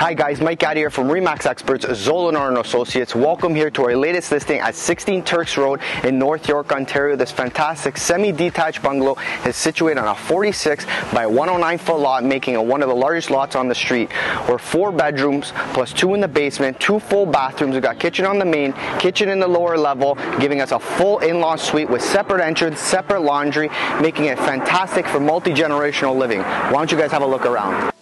Hi guys, Mike out here from Remax Experts, Zolinar and Associates. Welcome here to our latest listing at 16 Turks Road in North York, Ontario. This fantastic semi-detached bungalow is situated on a 46 by 109 foot lot, making it one of the largest lots on the street. We're four bedrooms plus two in the basement, two full bathrooms. We've got kitchen on the main, kitchen in the lower level, giving us a full in-law suite with separate entrance, separate laundry, making it fantastic for multi-generational living. Why don't you guys have a look around?